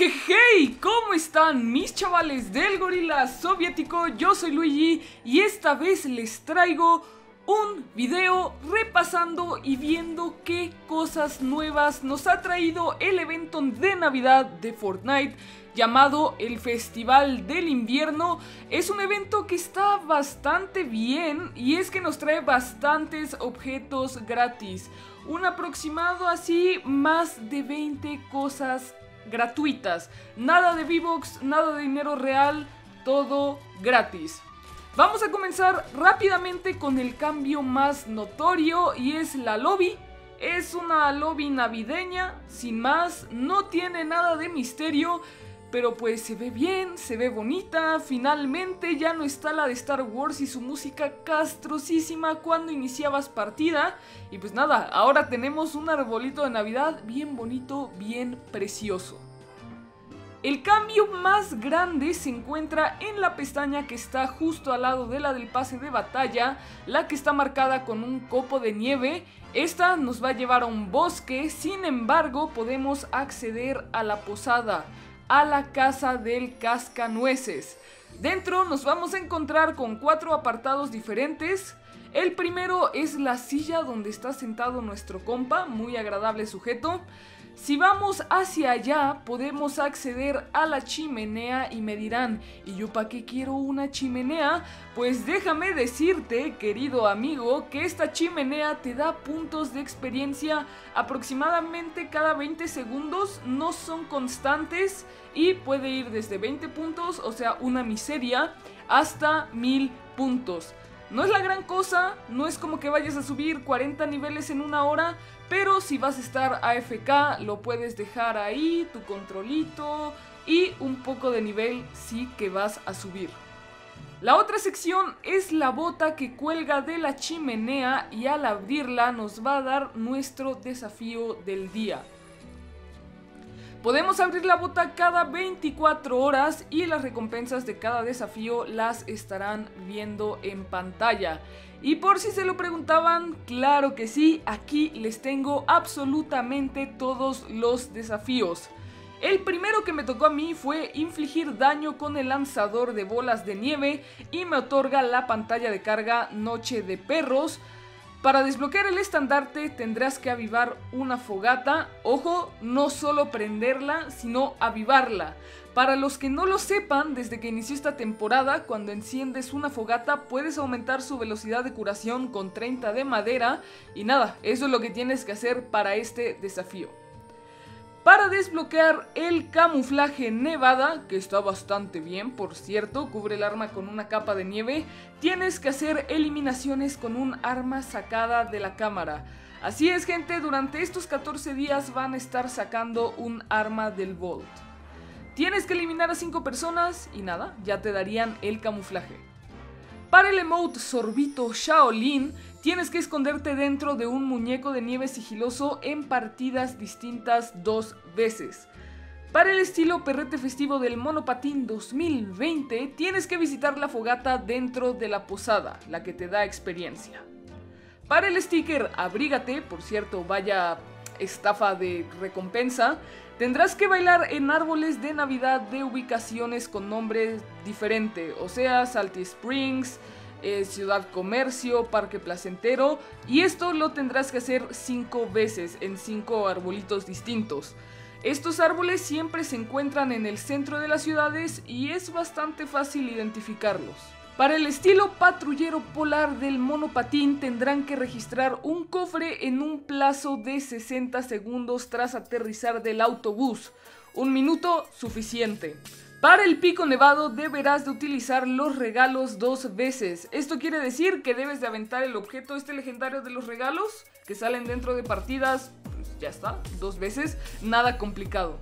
Hey, ¿cómo están mis chavales del gorila soviético? Yo soy Luigi y esta vez les traigo un video repasando y viendo qué cosas nuevas nos ha traído el evento de Navidad de Fortnite llamado el Festival del Invierno. Es un evento que está bastante bien y es que nos trae bastantes objetos gratis. Un aproximado así más de 20 cosas gratuitas. Nada de V-Bucks, nada de dinero real, todo gratis. Vamos a comenzar rápidamente con el cambio más notorio y es la lobby. Es una lobby navideña, sin más, no tiene nada de misterio, pero pues se ve bien, se ve bonita, finalmente ya no está la de Star Wars y su música castrosísima cuando iniciabas partida. Y pues nada, ahora tenemos un arbolito de Navidad bien bonito, bien precioso. El cambio más grande se encuentra en la pestaña que está justo al lado de la del pase de batalla, la que está marcada con un copo de nieve. Esta nos va a llevar a un bosque, sin embargo podemos acceder a la posada, a la casa del cascanueces. Dentro nos vamos a encontrar con cuatro apartados diferentes. El primero es la silla donde está sentado nuestro compa, muy agradable sujeto. Si vamos hacia allá, podemos acceder a la chimenea y me dirán, ¿y yo para qué quiero una chimenea? Pues déjame decirte, querido amigo, que esta chimenea te da puntos de experiencia aproximadamente cada 20 segundos, no son constantes y puede ir desde 20 puntos, o sea, una miseria, hasta 1000 puntos. No es la gran cosa, no es como que vayas a subir 40 niveles en una hora, pero si vas a estar AFK lo puedes dejar ahí, tu controlito y un poco de nivel sí que vas a subir. La otra sección es la bota que cuelga de la chimenea y al abrirla nos va a dar nuestro desafío del día. Podemos abrir la bota cada 24 horas y las recompensas de cada desafío las estarán viendo en pantalla. Y por si se lo preguntaban, claro que sí, aquí les tengo absolutamente todos los desafíos. El primero que me tocó a mí fue infligir daño con el lanzador de bolas de nieve y me otorga la pantalla de carga Noche de Perros. Para desbloquear el estandarte tendrás que avivar una fogata, ojo, no solo prenderla, sino avivarla. Para los que no lo sepan, desde que inició esta temporada, cuando enciendes una fogata puedes aumentar su velocidad de curación con 30 de madera y nada, eso es lo que tienes que hacer para este desafío. Para desbloquear el camuflaje nevada, que está bastante bien por cierto, cubre el arma con una capa de nieve, tienes que hacer eliminaciones con un arma sacada de la cámara. Así es gente, durante estos 14 días van a estar sacando un arma del Vault. Tienes que eliminar a 5 personas y nada, ya te darían el camuflaje. Para el emote Sorbito Shaolin, tienes que esconderte dentro de un muñeco de nieve sigiloso en partidas distintas dos veces. Para el estilo perrete festivo del Monopatín 2020, tienes que visitar la fogata dentro de la posada, la que te da experiencia. Para el sticker Abrígate, por cierto, vaya estafa de recompensa, tendrás que bailar en árboles de Navidad de ubicaciones con nombres diferentes, o sea, Salty Springs, eh, Ciudad Comercio, Parque Placentero, y esto lo tendrás que hacer 5 veces en 5 arbolitos distintos. Estos árboles siempre se encuentran en el centro de las ciudades y es bastante fácil identificarlos. Para el estilo patrullero polar del monopatín tendrán que registrar un cofre en un plazo de 60 segundos tras aterrizar del autobús. Un minuto suficiente. Para el pico nevado deberás de utilizar los regalos dos veces. Esto quiere decir que debes de aventar el objeto este legendario de los regalos que salen dentro de partidas, pues ya está, dos veces, nada complicado.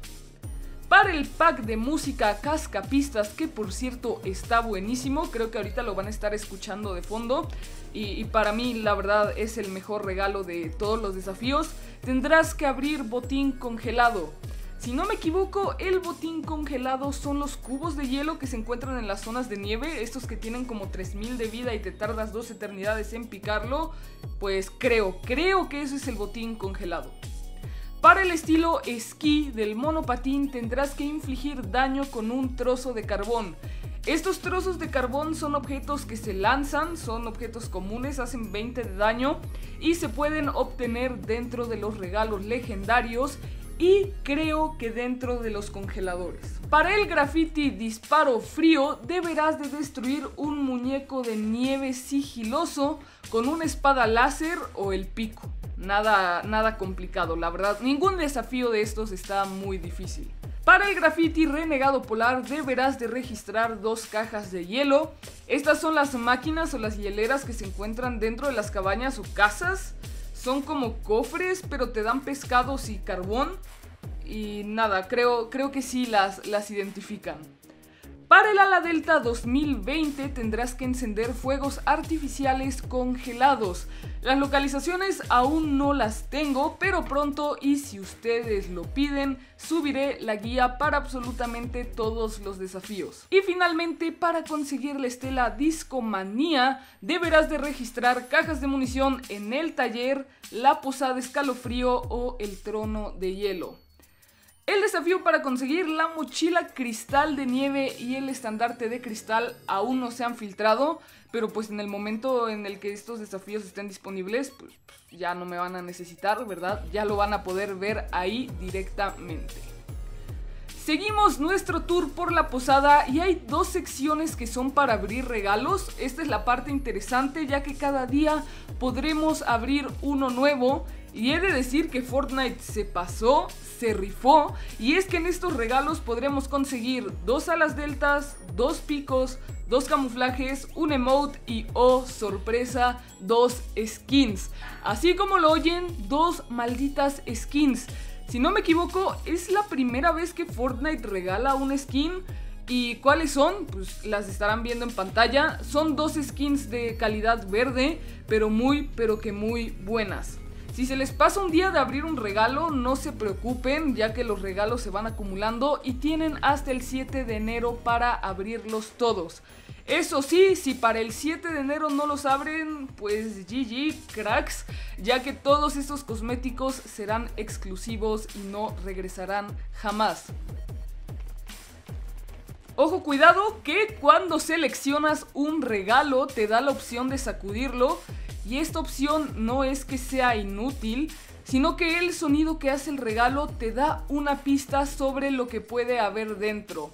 Para el pack de música Cascapistas, que por cierto está buenísimo, creo que ahorita lo van a estar escuchando de fondo. Y, para mí, la verdad, es el mejor regalo de todos los desafíos. Tendrás que abrir botín congelado. Si no me equivoco, el botín congelado son los cubos de hielo que se encuentran en las zonas de nieve, estos que tienen como 3000 de vida y te tardas dos eternidades en picarlo. Pues creo, creo que eso es el botín congelado. Para el estilo esquí del monopatín tendrás que infligir daño con un trozo de carbón. Estos trozos de carbón son objetos que se lanzan, son objetos comunes, hacen 20 de daño y se pueden obtener dentro de los regalos legendarios y creo que dentro de los congeladores. Para el graffiti disparo frío deberás de destruir un muñeco de nieve sigiloso con una espada láser o el pico. Nada, nada complicado, la verdad. Ningún desafío de estos está muy difícil. Para el graffiti renegado polar deberás de registrar dos cajas de hielo. Estas son las máquinas o las hieleras que se encuentran dentro de las cabañas o casas. Son como cofres, pero te dan pescados y carbón. Y nada, creo, creo que sí las, las identifican. Para el ala delta 2020 tendrás que encender fuegos artificiales congelados. Las localizaciones aún no las tengo, pero pronto y si ustedes lo piden, subiré la guía para absolutamente todos los desafíos. Y finalmente, para conseguir la estela Discomanía, deberás de registrar cajas de munición en el taller, la posada escalofrío o el trono de hielo. El desafío para conseguir la mochila cristal de nieve y el estandarte de cristal aún no se han filtrado, pero pues en el momento en el que estos desafíos estén disponibles, pues ya no me van a necesitar, ¿verdad? Ya lo van a poder ver ahí directamente. Seguimos nuestro tour por la posada y hay dos secciones que son para abrir regalos. Esta es la parte interesante ya que cada día podremos abrir uno nuevo y he de decir que Fortnite se pasó, se rifó, y es que en estos regalos podremos conseguir dos alas deltas, dos picos, dos camuflajes, un emote y, oh sorpresa, dos skins. Así como lo oyen, dos malditas skins. Si no me equivoco, es la primera vez que Fortnite regala un skin. ¿Y cuáles son? Pues las estarán viendo en pantalla. Son dos skins de calidad verde, pero muy, pero que muy buenas. Si se les pasa un día de abrir un regalo, no se preocupen, ya que los regalos se van acumulando y tienen hasta el 7 de enero para abrirlos todos. Eso sí, si para el 7 de enero no los abren, pues GG, cracks, ya que todos estos cosméticos serán exclusivos y no regresarán jamás. Ojo, cuidado que cuando seleccionas un regalo te da la opción de sacudirlo y esta opción no es que sea inútil, sino que el sonido que hace el regalo te da una pista sobre lo que puede haber dentro.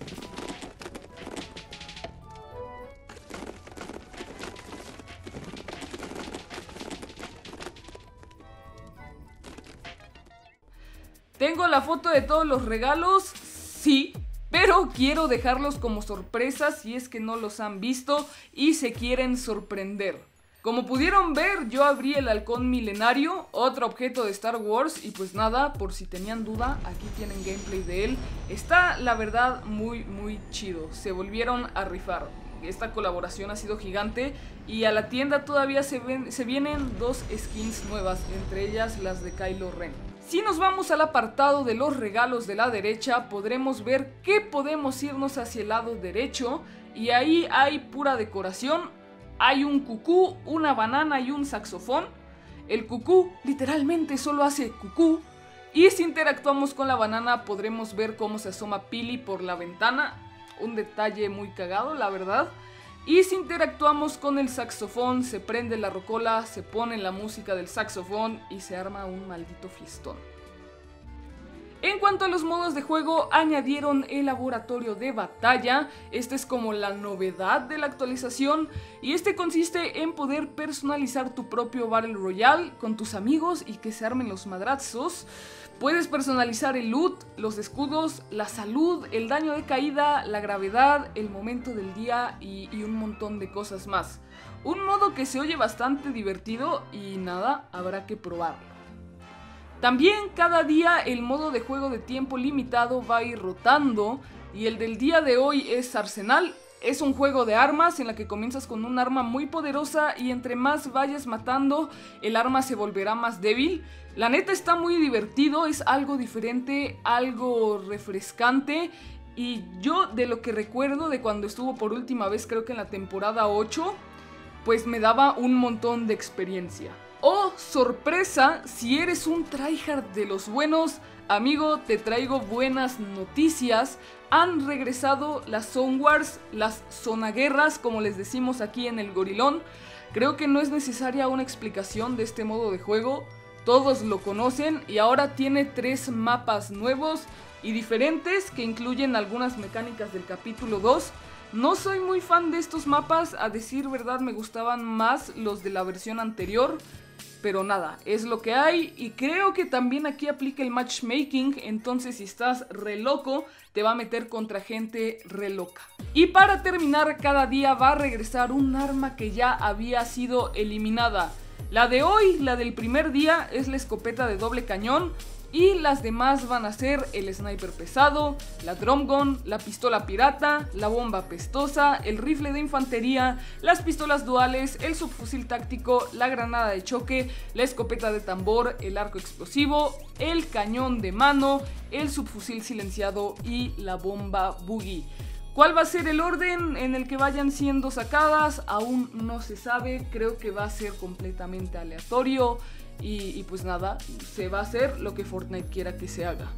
¿Tengo la foto de todos los regalos? Sí, pero quiero dejarlos como sorpresas si es que no los han visto y se quieren sorprender. Como pudieron ver, yo abrí el halcón milenario, otro objeto de Star Wars, y pues nada, por si tenían duda, aquí tienen gameplay de él. Está, la verdad, muy, muy chido. Se volvieron a rifar. Esta colaboración ha sido gigante y a la tienda todavía se, vienen dos skins nuevas, entre ellas las de Kylo Ren. Si nos vamos al apartado de los regalos de la derecha, podremos ver que podemos irnos hacia el lado derecho y ahí hay pura decoración, hay un cucú, una banana y un saxofón. El cucú literalmente solo hace cucú. Y si interactuamos con la banana podremos ver cómo se asoma Pili por la ventana. Un detalle muy cagado, la verdad. Y si interactuamos con el saxofón, se prende la rocola, se pone la música del saxofón y se arma un maldito fiestón. En cuanto a los modos de juego, añadieron el laboratorio de batalla. Este es como la novedad de la actualización. Y este consiste en poder personalizar tu propio Battle Royale con tus amigos y que se armen los madrazos. Puedes personalizar el loot, los escudos, la salud, el daño de caída, la gravedad, el momento del día y, y un montón de cosas más. Un modo que se oye bastante divertido y nada, habrá que probarlo. También cada día el modo de juego de tiempo limitado va a ir rotando y el del día de hoy es Arsenal. Es un juego de armas en la que comienzas con un arma muy poderosa y entre más vayas matando el arma se volverá más débil. La neta está muy divertido, es algo diferente, algo refrescante y yo de lo que recuerdo de cuando estuvo por última vez creo que en la temporada 8 pues me daba un montón de experiencia. Oh, sorpresa, si eres un tryhard de los buenos, amigo, te traigo buenas noticias. Han regresado las Zone Wars, las zonaguerras, como les decimos aquí en el gorilón. Creo que no es necesaria una explicación de este modo de juego. Todos lo conocen y ahora tiene tres mapas nuevos y diferentes que incluyen algunas mecánicas del capítulo 2 no soy muy fan de estos mapas, a decir verdad me gustaban más los de la versión anterior, pero nada, es lo que hay y creo que también aquí aplica el matchmaking, entonces si estás re loco, te va a meter contra gente re loca. Y para terminar, cada día va a regresar un arma que ya había sido eliminada. La de hoy, la del primer día, es la escopeta de doble cañón, y las demás van a ser el sniper pesado, la drum gun, la pistola pirata, la bomba pestosa, el rifle de infantería, las pistolas duales, el subfusil táctico, la granada de choque, la escopeta de tambor, el arco explosivo, el cañón de mano, el subfusil silenciado y la bomba boogie. ¿Cuál va a ser el orden en el que vayan siendo sacadas? Aún no se sabe, creo que va a ser completamente aleatorio. Y, pues nada, se va a hacer lo que Fortnite quiera que se haga.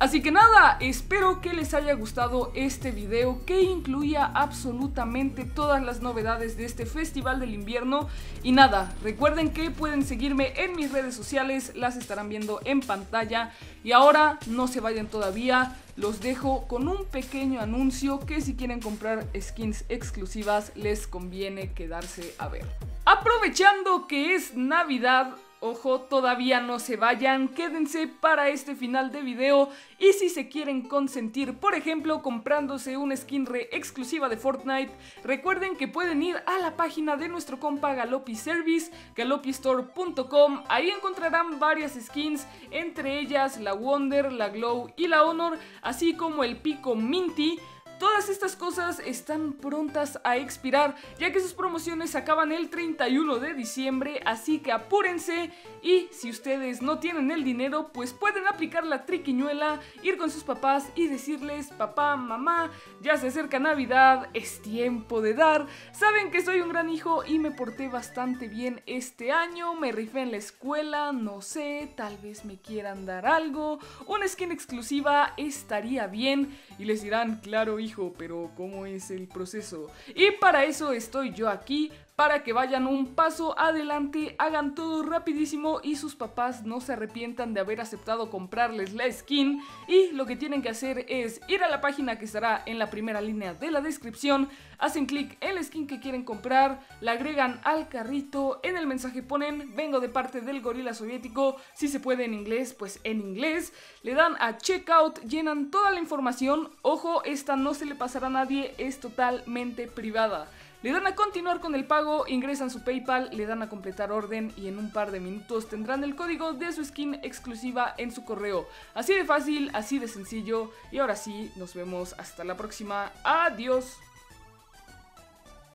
Así que nada, espero que les haya gustado este video que incluía absolutamente todas las novedades de este Festival del Invierno. Y nada, recuerden que pueden seguirme en mis redes sociales, las estarán viendo en pantalla. Y ahora no se vayan todavía, los dejo con un pequeño anuncio que si quieren comprar skins exclusivas les conviene quedarse a ver. Aprovechando que es Navidad, Ojo, todavía no se vayan, quédense para este final de video. Y si se quieren consentir, por ejemplo, comprándose una skin re exclusiva de Fortnite, recuerden que pueden ir a la página de nuestro compa Galopi Service, galopistore.com, ahí encontrarán varias skins, entre ellas la Wonder, la Glow y la Honor, así como el Pico Minty, Todas estas cosas están prontas a expirar, ya que sus promociones acaban el 31 de diciembre, así que apúrense. Y si ustedes no tienen el dinero, pues pueden aplicar la triquiñuela, ir con sus papás y decirles, papá, mamá, ya se acerca Navidad, es tiempo de dar, saben que soy un gran hijo y me porté bastante bien este año, me rifé en la escuela, no sé, tal vez me quieran dar algo, una skin exclusiva estaría bien y les dirán, claro, hijo, pero ¿cómo es el proceso? Y para eso estoy yo aquí, para que vayan un paso adelante, hagan todo rapidísimo y sus papás no se arrepientan de haber aceptado comprarles la skin. Y lo que tienen que hacer es ir a la página que estará en la primera línea de la descripción, hacen clic en la skin que quieren comprar, la agregan al carrito, en el mensaje ponen vengo de parte del gorila soviético, si se puede en inglés, pues en inglés, le dan a checkout, llenan toda la información, ojo, esta no se le pasará a nadie, es totalmente privada. Le dan a continuar con el pago, ingresan su PayPal, le dan a completar orden y en un par de minutos tendrán el código de su skin exclusiva en su correo. Así de fácil, así de sencillo y ahora sí, nos vemos hasta la próxima. Adiós.